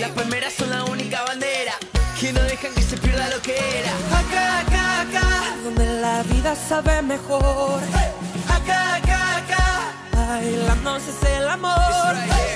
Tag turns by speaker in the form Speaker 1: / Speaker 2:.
Speaker 1: Las palmeras son la única bandera que no dejan que se pierda lo que era.
Speaker 2: Acá, acá, acá, donde la vida sabe mejor. Acá, acá, acá, bailando es el amor.